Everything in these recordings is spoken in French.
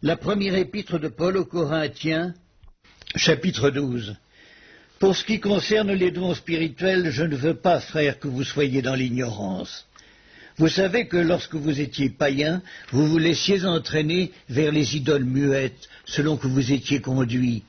La première épître de Paul aux Corinthiens, chapitre 12. Pour ce qui concerne les dons spirituels, je ne veux pas, frères, que vous soyez dans l'ignorance. Vous savez que lorsque vous étiez païens, vous vous laissiez entraîner vers les idoles muettes, selon que vous étiez conduits.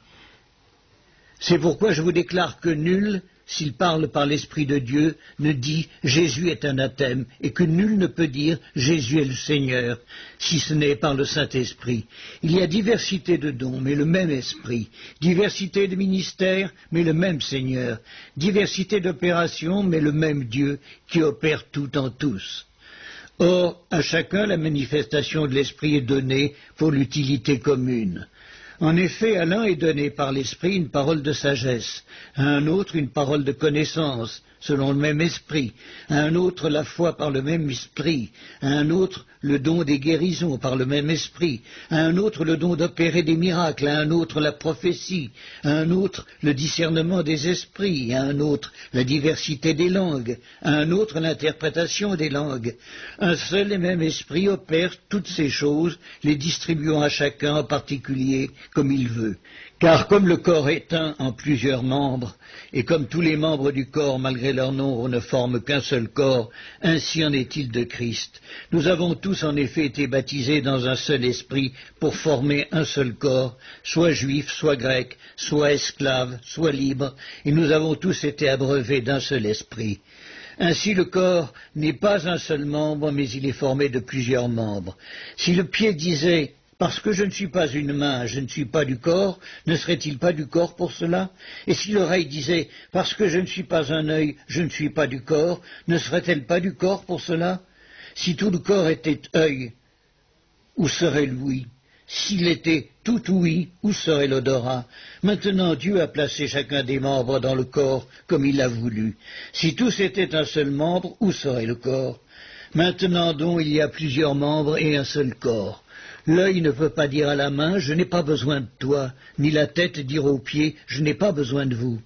C'est pourquoi je vous déclare que nul, s'il parle par l'Esprit de Dieu, ne dit Jésus est anathème, et que nul ne peut dire Jésus est le Seigneur, si ce n'est par le Saint-Esprit. Il y a diversité de dons, mais le même Esprit, diversité de ministères, mais le même Seigneur, diversité d'opérations, mais le même Dieu, qui opère tout en tous. Or, à chacun la manifestation de l'Esprit est donnée pour l'utilité commune. En effet, à l'un est donné par l'Esprit une parole de sagesse, à un autre une parole de connaissance, selon le même esprit, à un autre la foi par le même esprit, à un autre le don des guérisons par le même esprit, à un autre le don d'opérer des miracles, à un autre la prophétie, à un autre le discernement des esprits, à un autre la diversité des langues, à un autre l'interprétation des langues. Un seul et même esprit opère toutes ces choses, les distribuant à chacun en particulier comme il veut. Car comme le corps est un en plusieurs membres, et comme tous les membres du corps, malgré leur nombre, ne forment qu'un seul corps, ainsi en est-il de Christ. Nous avons tous en effet été baptisés dans un seul esprit pour former un seul corps, soit juifs, soit grecs, soit esclaves, soit libres, et nous avons tous été abreuvés d'un seul esprit. Ainsi le corps n'est pas un seul membre, mais il est formé de plusieurs membres. Si le pied disait parce que je ne suis pas une main, je ne suis pas du corps, ne serait-il pas du corps pour cela? Et si l'oreille disait Parce que je ne suis pas un œil, je ne suis pas du corps, ne serait-elle pas du corps pour cela? Si tout le corps était œil, où serait l'ouïe? S'il était tout ouïe, où serait l'odorat? Maintenant Dieu a placé chacun des membres dans le corps comme il l'a voulu. Si tous étaient un seul membre, où serait le corps? Maintenant donc il y a plusieurs membres et un seul corps. L'œil ne peut pas dire à la main Je n'ai pas besoin de toi, ni la tête dire aux pieds Je n'ai pas besoin de vous.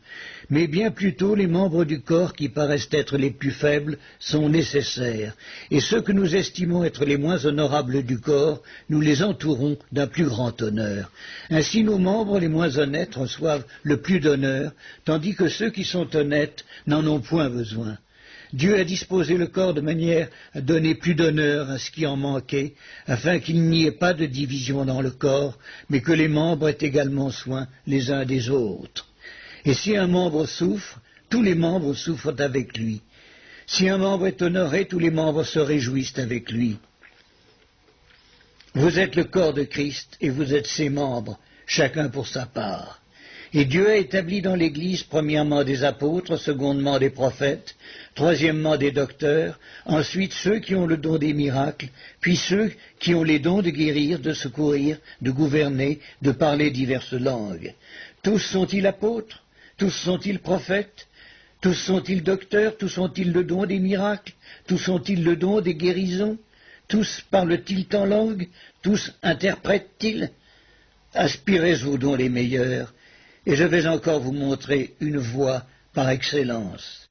Mais bien plutôt les membres du corps qui paraissent être les plus faibles sont nécessaires, et ceux que nous estimons être les moins honorables du corps, nous les entourons d'un plus grand honneur. Ainsi nos membres les moins honnêtes reçoivent le plus d'honneur, tandis que ceux qui sont honnêtes n'en ont point besoin. Dieu a disposé le corps de manière à donner plus d'honneur à ce qui en manquait, afin qu'il n'y ait pas de division dans le corps, mais que les membres aient également soin les uns des autres. Et si un membre souffre, tous les membres souffrent avec lui. Si un membre est honoré, tous les membres se réjouissent avec lui. Vous êtes le corps de Christ et vous êtes ses membres, chacun pour sa part. Et Dieu a établi dans l'Église premièrement des apôtres, secondement des prophètes, troisièmement des docteurs, ensuite ceux qui ont le don des miracles, puis ceux qui ont les dons de guérir, de secourir, de gouverner, de parler diverses langues. Tous sont-ils apôtres? Tous sont-ils prophètes? Tous sont-ils docteurs? Tous ont-ils le don des miracles? Tous ont-ils le don des guérisons? Tous parlent-ils en langue? Tous interprètent-ils? Aspirez aux dons les meilleurs, et je vais encore vous montrer une voie par excellence.